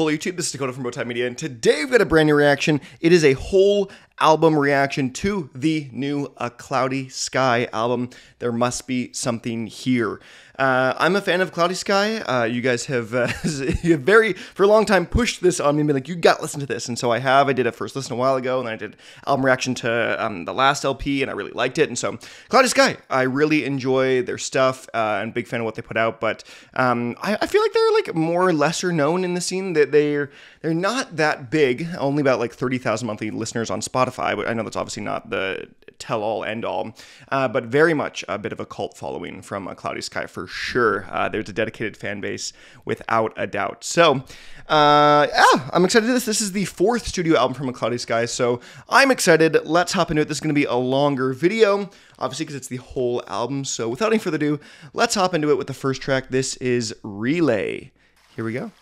Hello YouTube, this is Dakota from Bowtied Media, and today we've got a brand new reaction. It is a whole album reaction to the new acloudyskye album. There must be something here. Uh, I'm a fan of Cloudy Sky. Uh, you guys have, uh, you have very, for a long time, pushed this on me, been like, you got to listen to this. And so I have. I did a first listen a while ago, and then I did album reaction to um, the last LP, and I really liked it. And so Cloudy Sky, I really enjoy their stuff, uh, and big fan of what they put out. But um, I, I, feel like they're like more or lesser known in the scene. That they're they're not that big. Only about like thirty thousand monthly listeners on Spotify. But I know that's obviously not the tell all end all, uh, but very much a bit of a cult following from acloudyskye for sure. Uh, there's a dedicated fan base without a doubt. So, uh, yeah, I'm excited to this. This is the fourth studio album from acloudyskye, so I'm excited. Let's hop into it. This is going to be a longer video, obviously, because it's the whole album. So, without any further ado, let's hop into it with the first track. This is Relay. Here we go.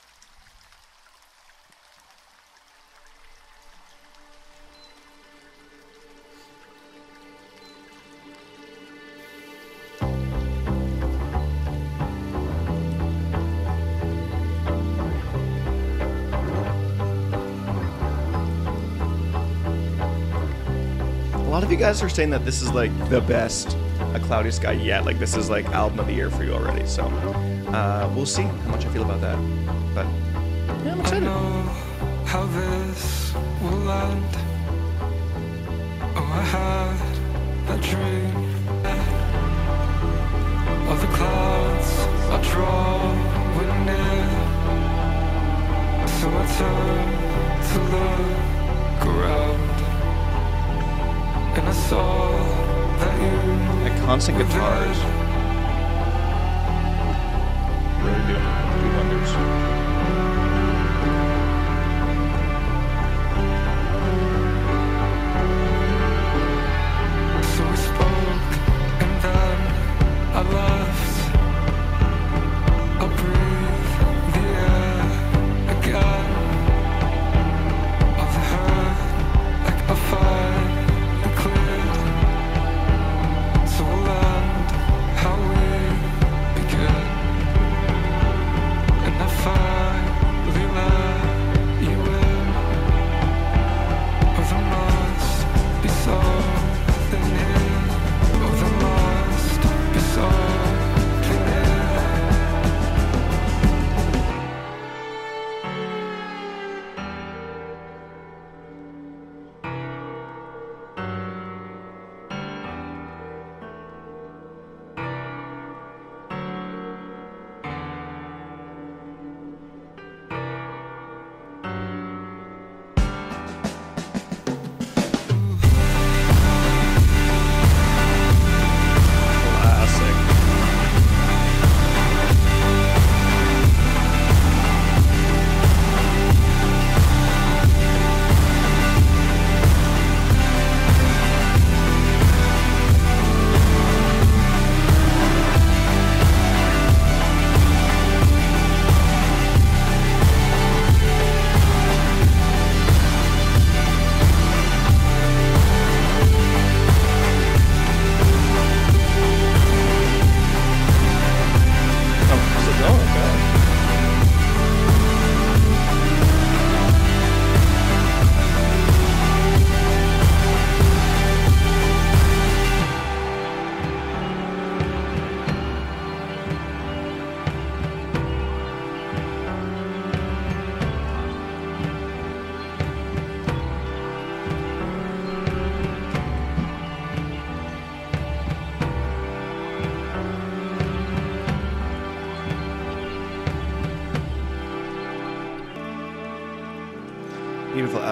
Guys are saying that this is like the best acloudyskye yet. Like this is like album of the year for you already. So uh, we'll see how much I feel about that. But yeah, I'm excited. how this will end. Oh, I had a dream. Of the clouds I drawing near. So I turn to look around. At constant guitars. Really do, do wonders.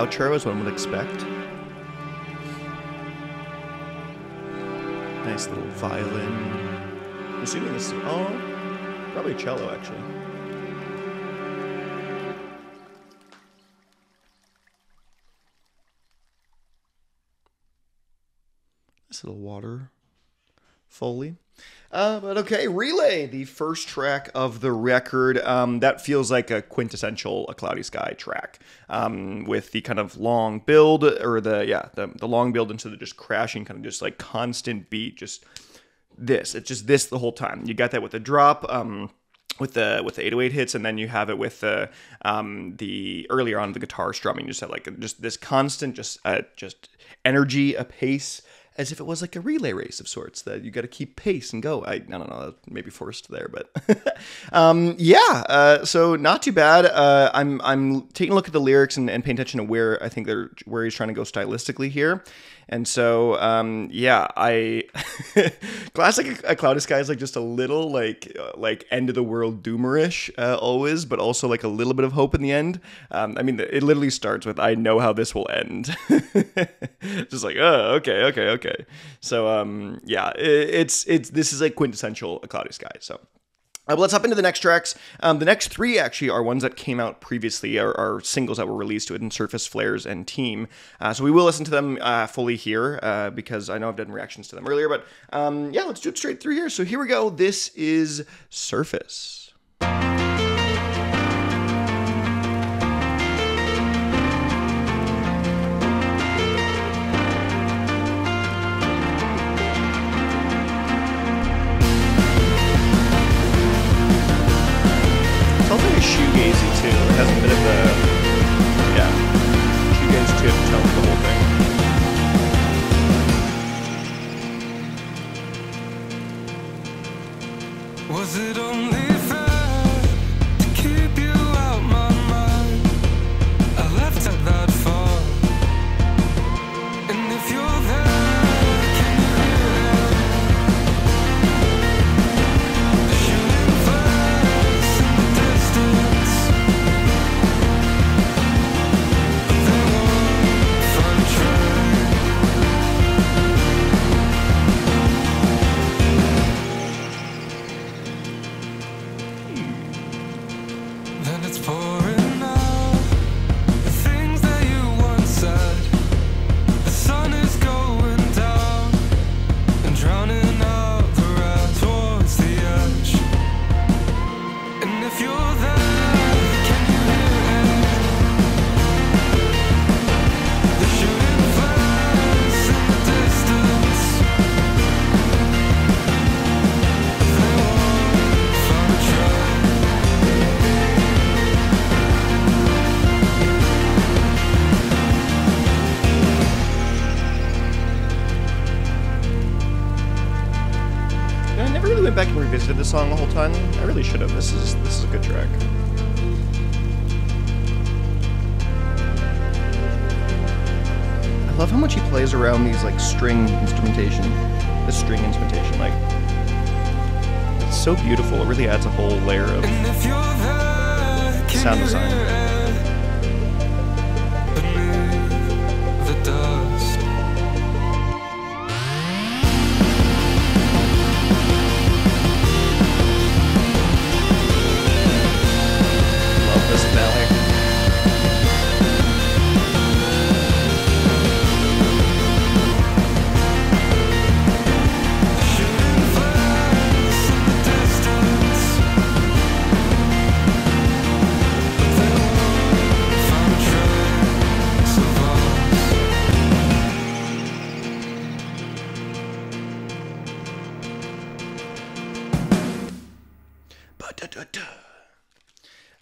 Outro as one would expect. Nice little violin. I'm assuming this is, oh, probably cello actually. This little water Foley. Uh, but okay, Relay, the first track of the record. Um, that feels like a quintessential acloudyskye track um, with the kind of long build, or the, yeah, the, the long build into the just crashing, kind of just like constant beat, just this. It's just this the whole time. You got that with the drop. Um, with the with the 808 hits and then you have it with the um the earlier on the guitar strumming just have like just this constant just uh just energy a pace as if it was like a relay race of sorts that you got to keep pace and go. I, I don't know, maybe forced there, but um, yeah. Uh, so not too bad. Uh, I'm I'm taking a look at the lyrics and, and paying attention to where I think they're where he's trying to go stylistically here. And so, um, yeah, I classic acloudyskye is like just a little like uh, like end of the world doomerish uh, always, but also like a little bit of hope in the end. Um, I mean, it literally starts with "I know how this will end," just like oh, okay, okay, okay. So, um, yeah, it, it's it's this is like quintessential acloudyskye. So. Uh, but let's hop into the next tracks. Um, the next three actually are ones that came out previously, are, are singles that were released to it in Surface, Flares, and Team. Uh, so we will listen to them uh, fully here uh, because I know I've done reactions to them earlier. But um, yeah, let's do it straight through here. So here we go. This is Surface. Tone to the whole thing. Was it only so beautiful. It really adds a whole layer of And if you're there, can Sound design.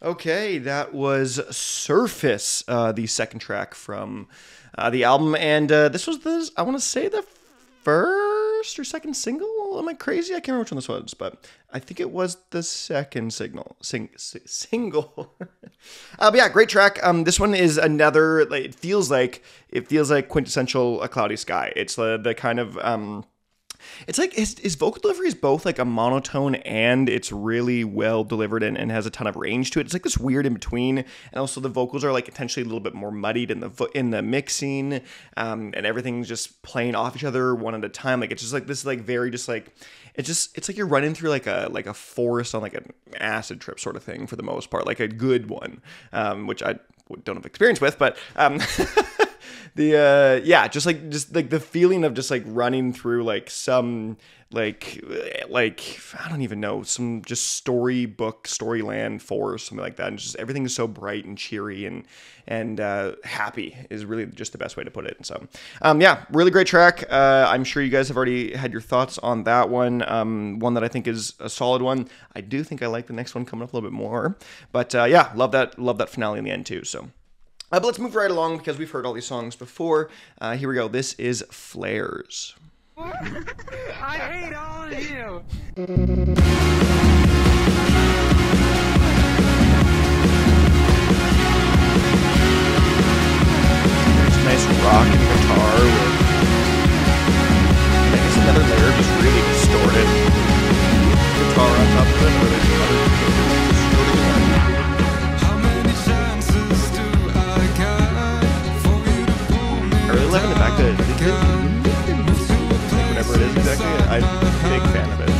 Okay, that was Surface, uh, the second track from uh, the album, and uh, this was the I want to say the first or second single. Am I crazy? I can't remember which one this was, but I think it was the second signal sing, si- single. uh, but yeah, great track. Um, this one is another. Like, it feels like it feels like quintessential acloudyskye. It's the the kind of um. It's like his, his vocal delivery is both like a monotone and it's really well delivered and, and has a ton of range to it. It's like this weird in between, and also the vocals are like potentially a little bit more muddied in the in the mixing, um, and everything's just playing off each other one at a time. Like it's just like this like very just like it's just it's like you're running through like a like a forest on like an acid trip sort of thing for the most part, like a good one, um, which I don't have experience with, but um, the uh yeah just like just like the feeling of just like running through like some like like I don't even know some just storybook storyland four or something like that and just everything is so bright and cheery and and uh, happy is really just the best way to put it so. Um, yeah really great track. Uh, I'm sure you guys have already had your thoughts on that one um, one that I think is a solid one. I do think I like the next one coming up a little bit more but uh, yeah love that love that finale in the end too so uh, but let's move right along because we've heard all these songs before. Uh, here we go. This is Flares. I hate all of you. There's nice rock and guitar with, I guess, another layer just really distorted guitar on top of it. Loving the fact that whatever it is exactly, I'm a big fan of it.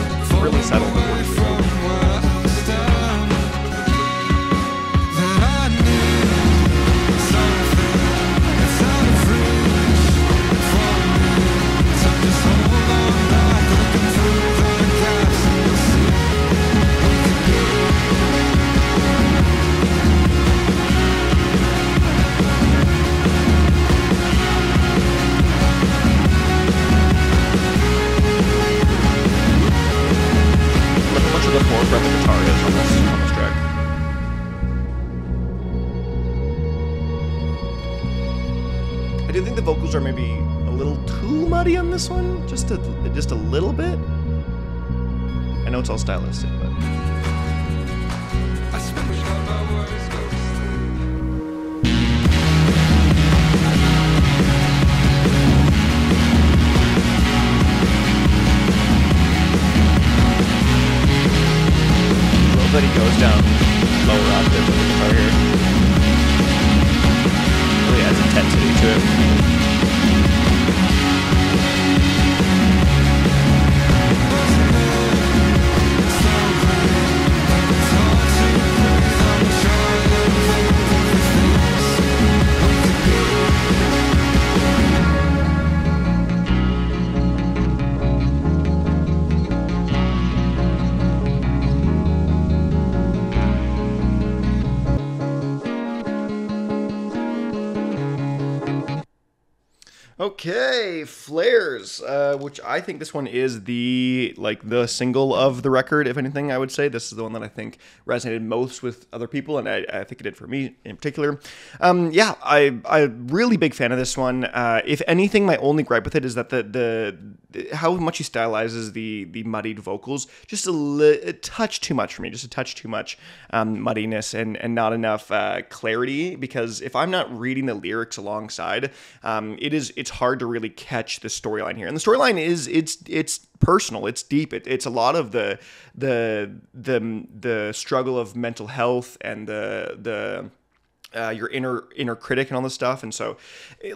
Really subtle. This one, just a just a little bit. I know it's all stylistic, but that he goes down lower octave with the guitar. Really adds intensity to it. Flares, uh, which I think this one is the like the single of the record. If anything, I would say this is the one that I think resonated most with other people, and I, I think it did for me in particular. Um, yeah, I I'm really big fan of this one. Uh, if anything, my only gripe with it is that the the, the how much he stylizes the the muddied vocals just a, li- a touch too much for me, just a touch too much um, muddiness and and not enough uh, clarity. Because if I'm not reading the lyrics alongside, um, it is it's hard to really catch the storyline here. And the storyline is it's it's personal, it's deep. It, it's a lot of the the the the struggle of mental health and the the uh, your inner inner critic and all this stuff. And so,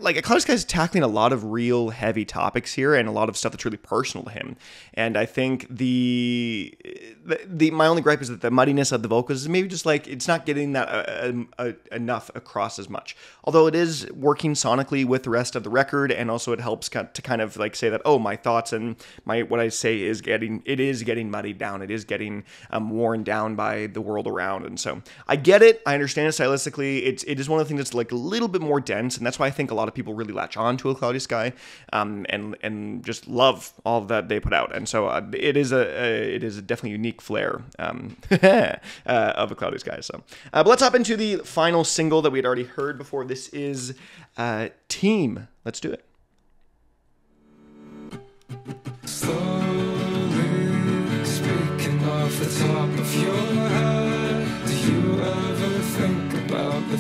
like, acloudyskye's tackling a lot of real heavy topics here and a lot of stuff that's really personal to him. And I think the the, the my only gripe is that the muddiness of the vocals is maybe just like it's not getting that uh, uh, uh, enough across as much. Although it is working sonically with the rest of the record, and also it helps to kind of like say that oh my thoughts and my what I say is getting it is getting muddied down. It is getting um, worn down by the world around. And so I get it. I understand it stylistically. It's it is one of the things that's like a little bit more dense, and that's why I think a lot of people really latch on to acloudyskye, um, and and just love all that they put out. And so uh, it is a, a it is a definitely unique flair um, uh, of acloudyskye. So, uh, but let's hop into the final single that we had already heard before. This is uh, Team. Let's do it. Slowly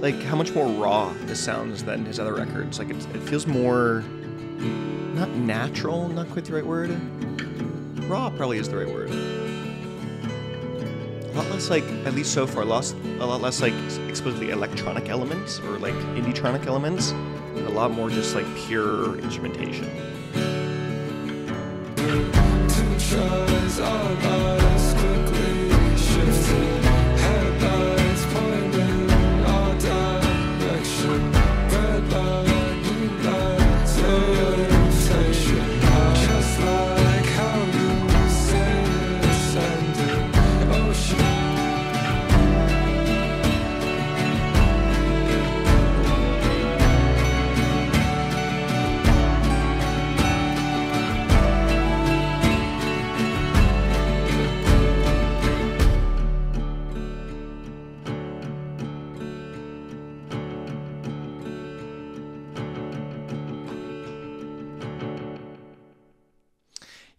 like how much more raw this sounds than his other records. Like it, it feels more, not natural, not quite the right word. Raw probably is the right word. A lot less like, at least so far, lost a lot less like explicitly electronic elements or like indietronic elements. A lot more just like pure instrumentation.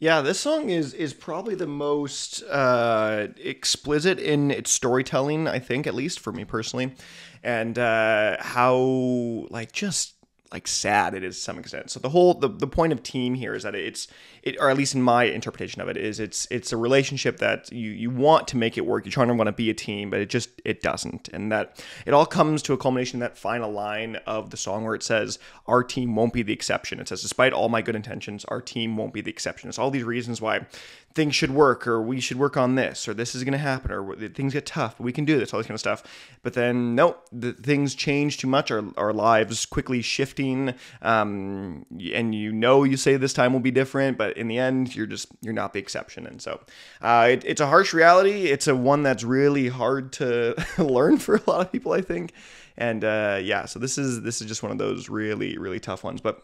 Yeah, this song is is probably the most uh, explicit in its storytelling. I think, at least for me personally, and uh, how like just like sad it is to some extent. So the whole the, the point of team here is that it's it or at least in my interpretation of it is it's it's a relationship that you you want to make it work. You're trying to want to be a team, but it just it doesn't. And that it all comes to a culmination in that final line of the song where it says, Our team won't be the exception. It says, Despite all my good intentions, our team won't be the exception. It's all these reasons why things should work or we should work on this or this is going to happen or things get tough but we can do this all this kind of stuff. But then no the things change too much our, our lives quickly shifting um, and you know you say this time will be different but in the end you're just you're not the exception. And so uh, it, it's a harsh reality. It's a one that's really hard to learn for a lot of people i think. And uh, yeah so this is this is just one of those really really tough ones. But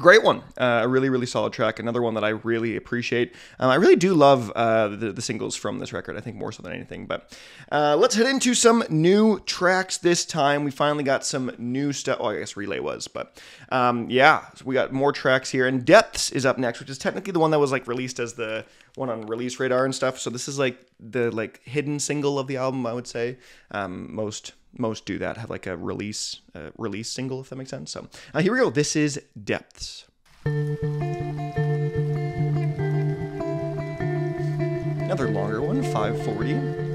great one, uh, a really, really solid track. Another one that I really appreciate. Um, I really do love uh, the, the singles from this record. I think more so than anything. But uh, let's head into some new tracks this time. We finally got some new stuff. Oh, I guess Relay was, but um, yeah, so we got more tracks here. And Depths is up next, which is technically the one that was like released as the one on release radar and stuff. So this is like the like hidden single of the album, I would say. Um, most most do that have like a release uh, release single if that makes sense. So uh, here we go. This is depths. Another longer one 540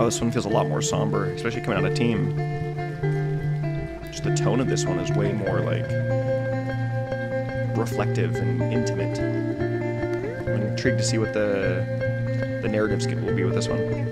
Oh, this one feels a lot more somber, especially coming out of Team. Just the tone of this one is way more like reflective and intimate. I'm intrigued to see what the the narratives will be with this one.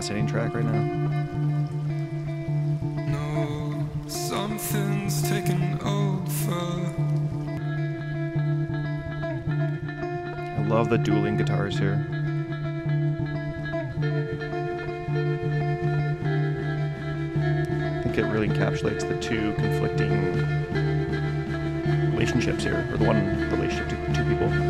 Fascinating track right now. No, something's taken over. I love the dueling guitars here. I think it really encapsulates the two conflicting relationships here, or the one relationship to two people.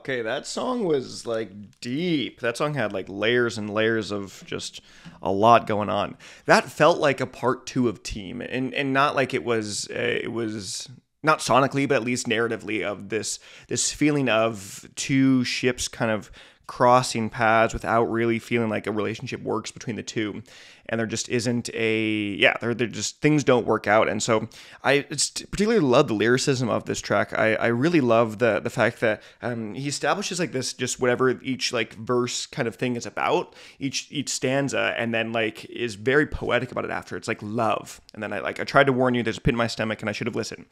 Okay, that song was like deep. That song had like layers and layers of just a lot going on. That felt like a part two of Team, and and not like it was. Uh, it was not sonically, but at least narratively of this this feeling of two ships kind of crossing paths without really feeling like a relationship works between the two. And there just isn't a yeah there they're just things don't work out. And so i particularly love the lyricism of this track. I, I really love the the fact that um, he establishes like this just whatever each like verse kind of thing is about each each stanza and then like is very poetic about it after. It's like love. And then i like i tried to warn you there's a pit in my stomach and i should have listened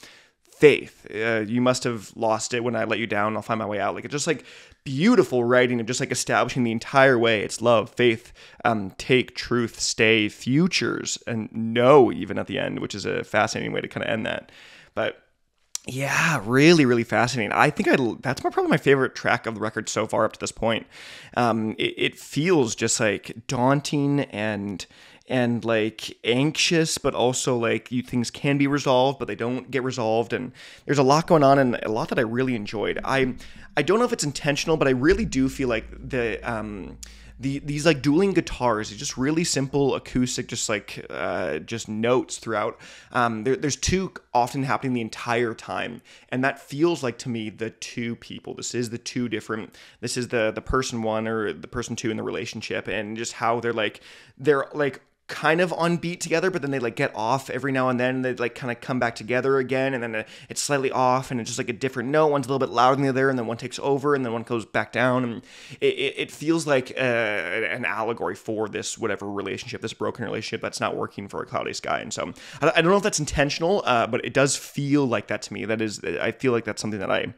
faith. Uh, you must have lost it when I let you down. I'll find my way out. Like it's just like beautiful writing of just like establishing the entire way. It's love, faith, um, take, truth, stay, futures, and know even at the end, which is a fascinating way to kind of end that. But yeah, really, really fascinating. I think I that's my, probably my favorite track of the record so far up to this point. Um, it, it feels just like daunting and and like anxious, but also like you things can be resolved, but they don't get resolved. And there's a lot going on and a lot that I really enjoyed. I I don't know if it's intentional, but I really do feel like the um the these like dueling guitars, just really simple acoustic, just like uh, just notes throughout. Um, there, there's two often happening the entire time, and that feels like to me the two people. This is the two different. This is the the person one or the person two in the relationship, and just how they're like they're like kind of on beat together, but then they like get off every now and then. They like kind of come back together again, and then it's slightly off, and it's just like a different note. One's a little bit louder than the other, and then one takes over, and then one goes back down. And it, it, feels like uh, an allegory for this whatever relationship, this broken relationship that's not working for acloudyskye. And so I, I don't know if that's intentional, uh, but it does feel like that to me. That is, I feel like that's something that I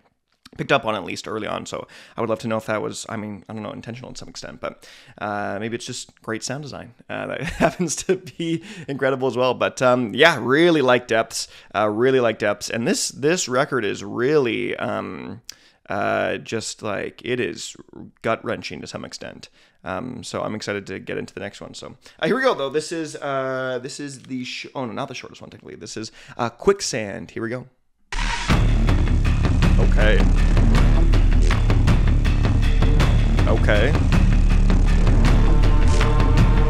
picked up on at least early on. So I would love to know if that was, I mean, I don't know, intentional in some extent, but uh, maybe it's just great sound design uh, that happens to be incredible as well. But um, yeah, really like depths, uh, really like depths, and this this record is really. Um, uh, just like it is gut wrenching to some extent. Um, so I'm excited to get into the next one. So uh, here we go, though. This is uh, this is the sh- oh no, not the shortest one technically. This is uh, quicksand. Here we go. Okay. Okay.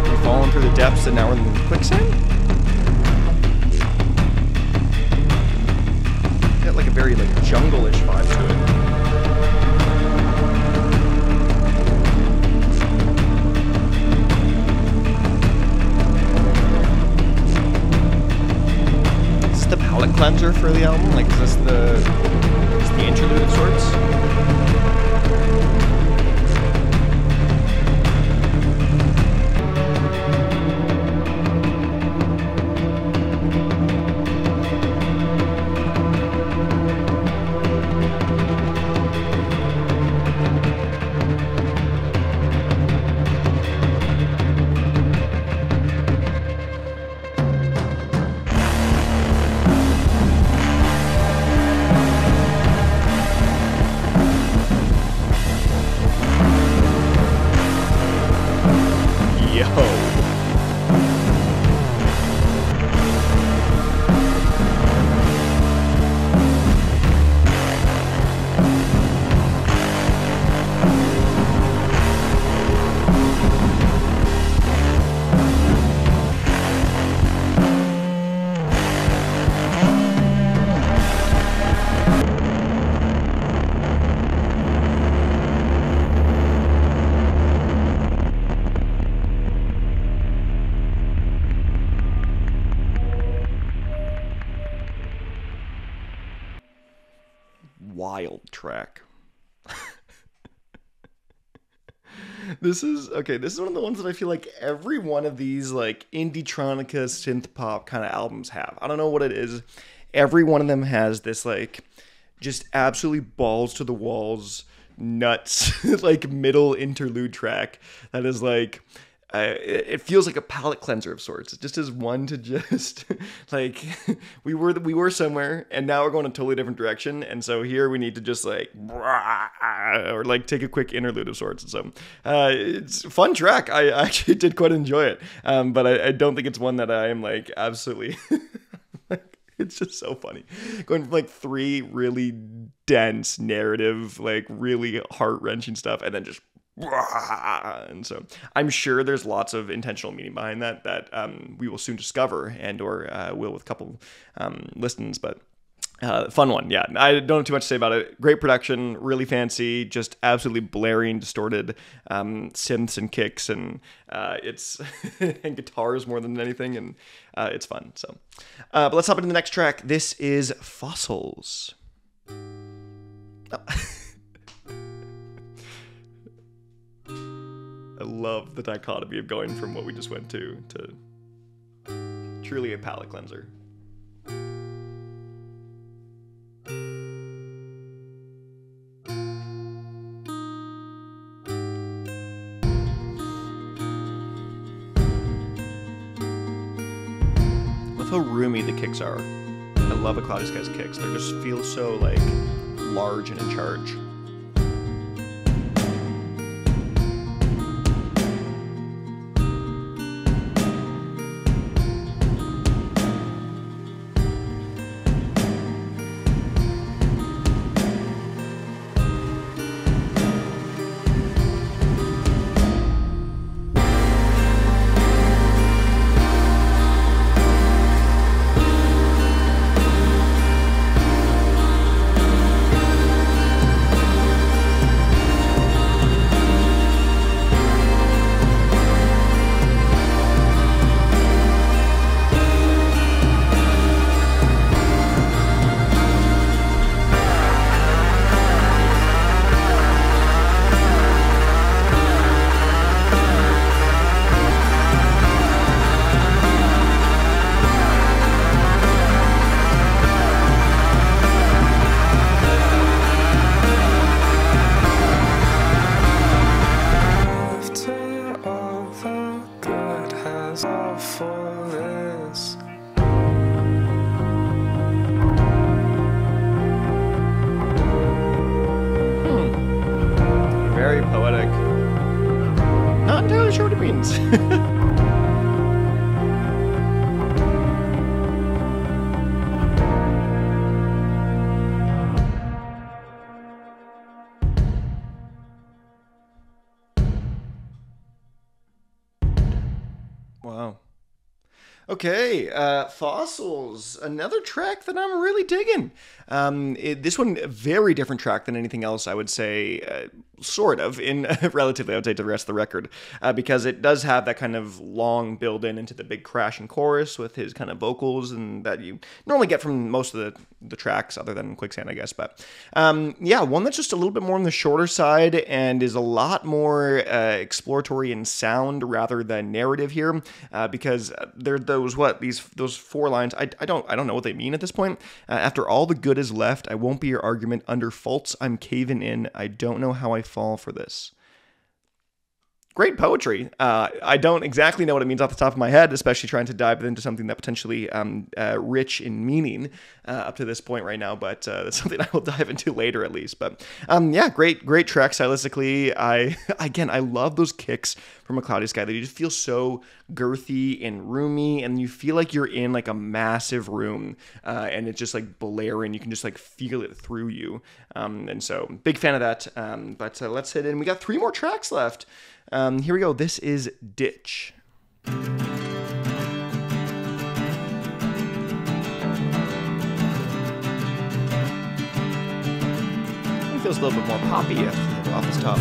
We've fallen through the depths and now we're in quicksand? Got like a very like jungle-ish vibe to it. Is this the palette cleanser for the album? Like, is this the the interlude of sorts. Track. this is okay. This is one of the ones that I feel like every one of these like indie tronica synth pop kind of albums have. I don't know what it is. Every one of them has this like just absolutely balls to the walls nuts like middle interlude track that is like uh, it feels like a palate cleanser of sorts. It just is one to just like we were we were somewhere and now we're going a totally different direction, and so here we need to just like or like take a quick interlude of sorts. And so uh, it's a fun track. I actually did quite enjoy it, um, but I, I don't think it's one that I am like absolutely. it's just so funny going from like three really dense narrative, like really heart wrenching stuff, and then just and so I'm sure there's lots of intentional meaning behind that that um, we will soon discover and or uh, will with a couple um, listens, but. Uh, fun one, yeah. I don't have too much to say about it. Great production, really fancy, just absolutely blaring, distorted um, synths and kicks, and uh, it's and guitars more than anything, and uh, it's fun. So, uh, but let's hop into the next track. This is Fossils. Oh. I love the dichotomy of going from what we just went to to truly a palate cleanser. How roomy the kicks are. I love acloudyskye's kicks. They just feel so like large and in charge. Okay, uh, Fossils, another track that I'm really digging. Um, it, this one, a very different track than anything else, I would say, uh, sort of, in relatively, I would say, to the rest of the record, uh, because it does have that kind of long build in into the big crashing chorus with his kind of vocals and that you normally get from most of the, the tracks, other than Quicksand, I guess. But um, yeah, one that's just a little bit more on the shorter side and is a lot more uh, exploratory in sound rather than narrative here, uh, because there are those what these those four lines. I, I don't I don't know what they mean at this point. Uh, after all the good is left, I won't be your argument. Under faults, I'm caving in. I don't know how I fall for this great poetry. Uh, I don't exactly know what it means off the top of my head, especially trying to dive into something that potentially um, uh, rich in meaning uh, up to this point right now. But uh, that's something I will dive into later, at least. But um, yeah, great, great track stylistically. I again, I love those kicks from acloudyskye. They just feel so girthy and roomy, and you feel like you're in like a massive room, uh, and it's just like blaring. You can just like feel it through you. Um, and so, big fan of that. Um, but uh, let's hit in. We got three more tracks left. Um, here we go. This is Ditch. It feels a little bit more poppy off this top.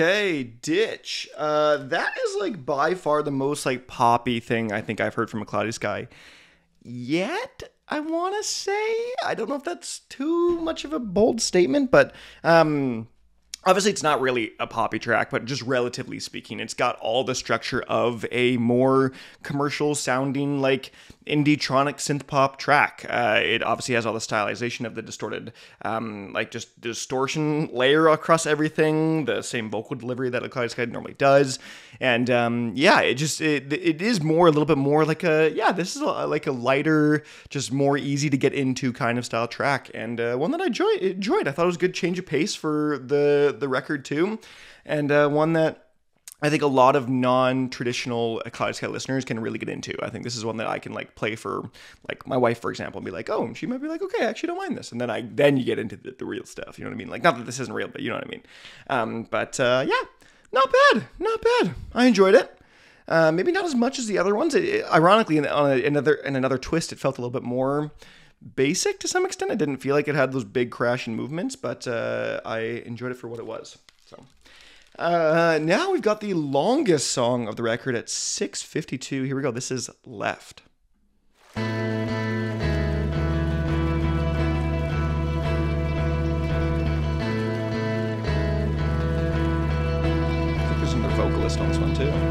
Okay, Ditch. Uh, that is like by far the most like poppy thing I think I've heard from acloudyskye. Yet, I want to say I don't know if that's too much of a bold statement, but um, obviously it's not really a poppy track, but just relatively speaking, it's got all the structure of a more commercial sounding like indie-tronic synth pop track. Uh, it obviously has all the stylization of the distorted, um, like just distortion layer across everything, the same vocal delivery that a Sky normally does, and um, yeah, it just it, it is more a little bit more like a yeah, this is a, like a lighter, just more easy to get into kind of style track, and uh, one that I enjoy, enjoyed. I thought it was a good change of pace for the the record too, and uh, one that. I think a lot of non-traditional Sky listeners can really get into. I think this is one that I can like play for, like my wife, for example, and be like, "Oh," and she might be like, "Okay, I actually don't mind this," and then I then you get into the, the real stuff. You know what I mean? Like, not that this isn't real, but you know what I mean. Um, but uh, yeah, not bad, not bad. I enjoyed it. Uh, maybe not as much as the other ones. It, it- ironically, in, on a, another in another twist, it felt a little bit more basic to some extent. I didn't feel like it had those big crashing movements, but uh, I enjoyed it for what it was. So. Uh, now we've got the longest song of the record at 6:52. Here we go. This is "Left." Vocalist on this one too.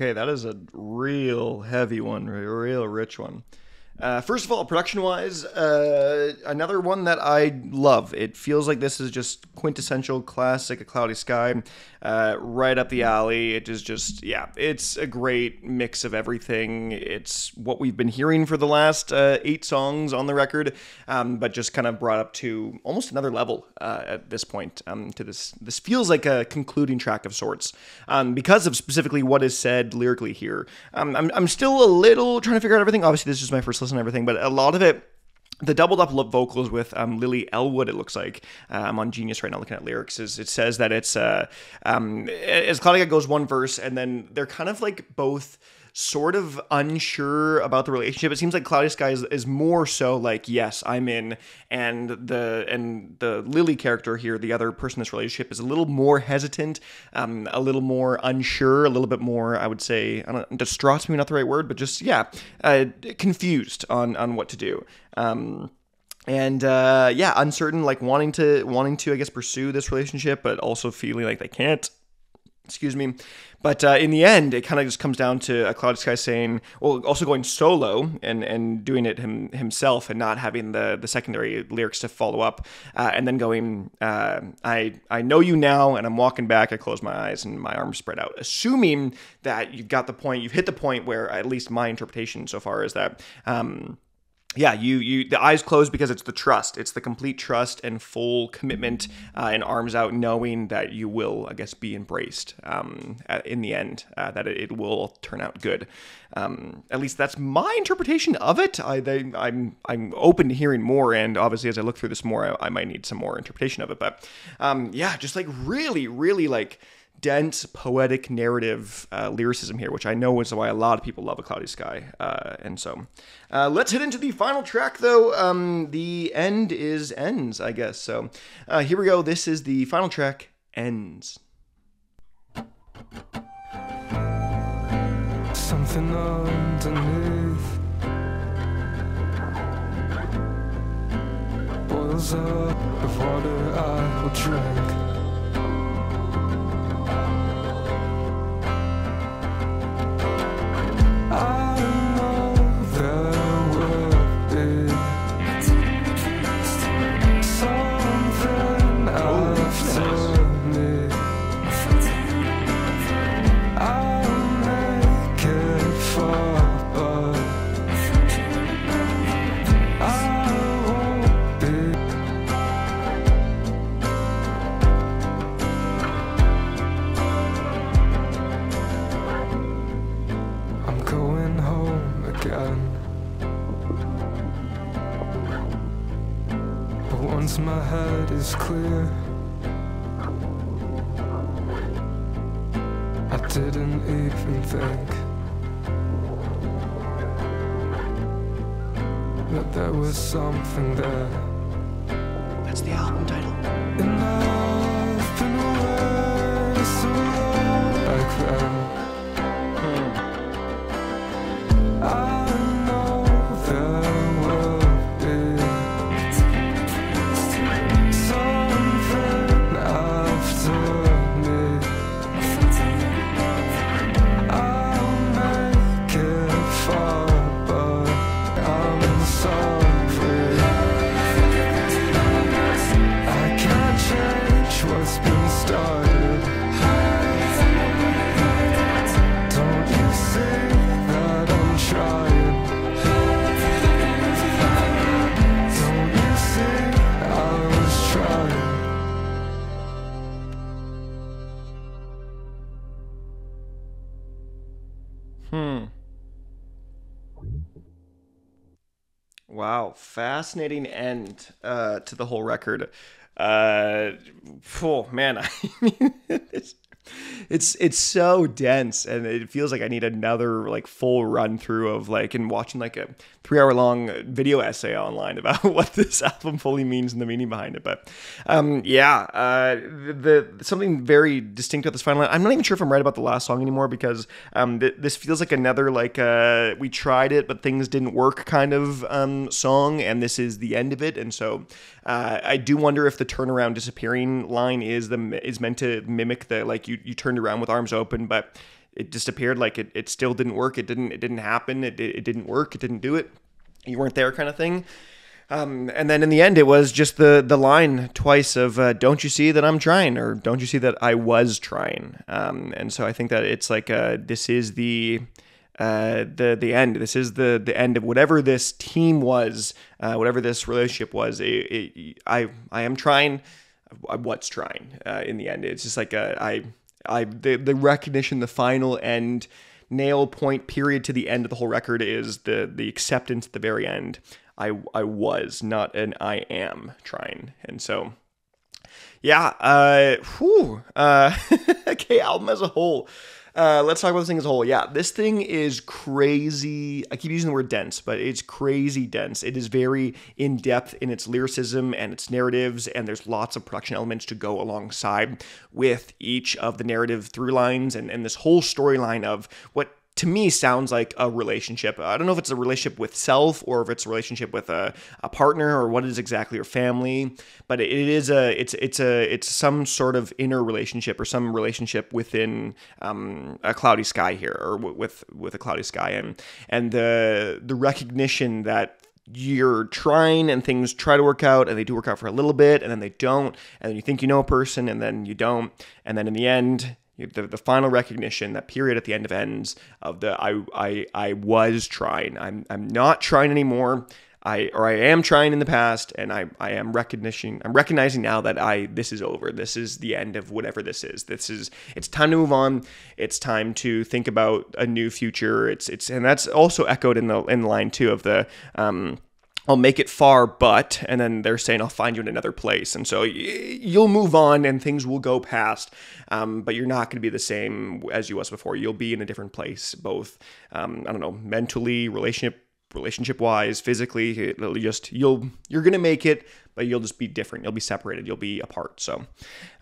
Okay, that is a real heavy one, a real rich one. Uh, first of all, production wise, uh, another one that I love. It feels like this is just quintessential classic acloudyskye, uh, right up the alley. It is just, yeah, it's a great mix of everything. It's what we've been hearing for the last uh, eight songs on the record, um, but just kind of brought up to almost another level uh, at this point. Um, to this, this feels like a concluding track of sorts um, because of specifically what is said lyrically here. Um, I'm, I'm still a little trying to figure out everything. Obviously, this is my first listen and everything, but a lot of it the doubled up vocals with um, Lily Elwood, it looks like. Uh, I'm on Genius right now looking at lyrics. Is it says that it's uh, um, as Claudia goes one verse, and then they're kind of like both sort of unsure about the relationship. It seems like Cloudy Sky is, is more so like, yes, I'm in, and the and the Lily character here, the other person in this relationship, is a little more hesitant, um, a little more unsure, a little bit more, I would say, I don't distraught's maybe not the right word, but just yeah, uh, confused on on what to do. Um, and uh, yeah, uncertain, like wanting to wanting to, I guess, pursue this relationship, but also feeling like they can't. Excuse me. But uh, in the end, it kind of just comes down to acloudyskye saying, well, also going solo and, and doing it him, himself and not having the, the secondary lyrics to follow up. Uh, and then going, uh, I, I know you now, and I'm walking back. I close my eyes and my arms spread out, assuming that you've got the point, you've hit the point where, at least my interpretation so far is that. Um, yeah, you you the eyes closed because it's the trust. It's the complete trust and full commitment uh, and arms out, knowing that you will, I guess, be embraced um, in the end. Uh, that it, will turn out good. Um, at least that's my interpretation of it. I they, I'm I'm open to hearing more, and obviously as I look through this more, I, I might need some more interpretation of it. But um, yeah, just like really, really like dense poetic narrative uh, lyricism here, which I know is why a lot of people love acloudyskye. Uh, and so uh, let's hit into the final track, though. Um, the end is ends, I guess. So uh, here we go. This is the final track, Ends. Something underneath boils up of water I will drink. I my head is clear. I didn't even think That there was something there. That's the album title. Fascinating end uh, to the whole record. Uh, oh man, I mean, it's, it's it's so dense, and it feels like I need another like full run through of like and watching like a three hour long video essay online about what this album fully means and the meaning behind it. But um, yeah, uh, the, the, something very distinct about this final line. I'm not even sure if I'm right about the last song anymore because um, th- this feels like another like uh, we tried it but things didn't work kind of um, song, and this is the end of it. And so uh, I do wonder if the turnaround disappearing line is the is meant to mimic the like you you turned around with arms open, but it disappeared. Like it, it still didn't work. It didn't it didn't happen. It, it didn't work. It didn't do it. You weren't there, kind of thing. Um, and then in the end, it was just the the line twice of uh, "Don't you see that I'm trying?" or "Don't you see that I was trying?" Um, and so I think that it's like uh, this is the uh, the the end. This is the the end of whatever this team was, uh, whatever this relationship was. It, it, I I am trying. Was trying. Uh, in the end, it's just like a, I I the the recognition, the final end nail point period to the end of the whole record is the the acceptance at the very end. I I was not an I am trying, and so yeah. Uh, whew. Uh, okay, album as a whole. Uh, let's talk about this thing as a whole. Yeah, this thing is crazy. I keep using the word dense, but it's crazy dense. It is very in depth in its lyricism and its narratives, and there's lots of production elements to go alongside with each of the narrative through lines and, and this whole storyline of what to me sounds like a relationship. I don't know if it's a relationship with self or if it's a relationship with a, a partner or what is exactly or family, but it is a it's it's a it's some sort of inner relationship or some relationship within um, acloudyskye here or w- with with acloudyskye. And and the the recognition that you're trying and things try to work out and they do work out for a little bit and then they don't. And then you think you know a person and then you don't. And then in the end the, the final recognition, that period at the end of ends of the I I I was trying. I'm I'm not trying anymore. I or I am trying in the past, and I I am recognition. I'm recognizing now that I this is over. This is the end of whatever this is. This is it's time to move on. It's time to think about a new future. It's it's and that's also echoed in the in line two of the um I'll make it far, but, and then they're saying, I'll find you in another place. And so you'll move on and things will go past, um, but you're not going to be the same as you was before. You'll be in a different place, both, um, I don't know, mentally, relationship relationship wise physically it'll just you'll you're gonna make it but you'll just be different. You'll be separated. You'll be apart. So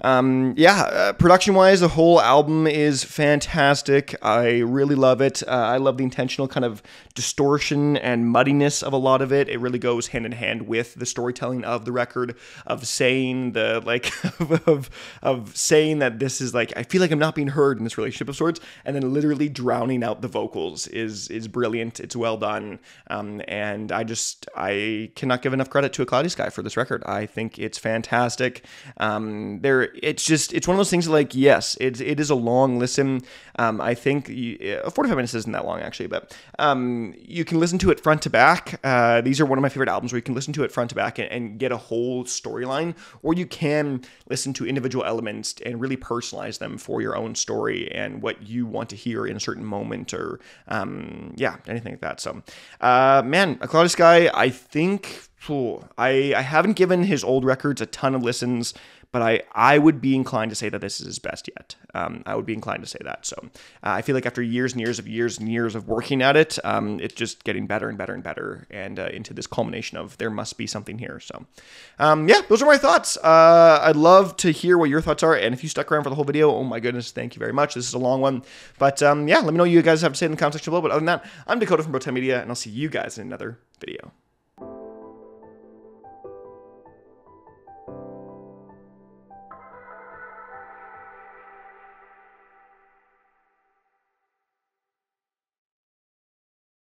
um, yeah uh, production wise the whole album is fantastic. I really love it. Uh, i love the intentional kind of distortion and muddiness of a lot of it. It really goes hand in hand with the storytelling of the record of saying the like of of saying that this is like i feel like i'm not being heard in this relationship of sorts. And then literally drowning out the vocals is is brilliant. It's well done. Um, and I just I cannot give enough credit to acloudyskye for this record. I think it's fantastic. Um, there, it's just it's one of those things like yes, it it is a long listen. Um, I think you, 45 minutes isn't that long actually, but um, you can listen to it front to back. Uh, these are one of my favorite albums where you can listen to it front to back and, and get a whole storyline, or you can listen to individual elements and really personalize them for your own story and what you want to hear in a certain moment, or um, yeah, anything like that. So. Uh, man, acloudyskye. I think I I haven't given his old records a ton of listens, but I I would be inclined to say that this is his best yet. Um, I would be inclined to say that. So uh, I feel like after years and years of years and years of working at it, um, it's just getting better and better and better, and uh, into this culmination of there must be something here. So um, yeah, those are my thoughts. Uh, I'd love to hear what your thoughts are, and if you stuck around for the whole video, oh my goodness, thank you very much. This is a long one, but um, yeah, let me know what you guys have to say in the comment section below. But other than that, I'm Dakota from Bowtied Media, and I'll see you guys in another video.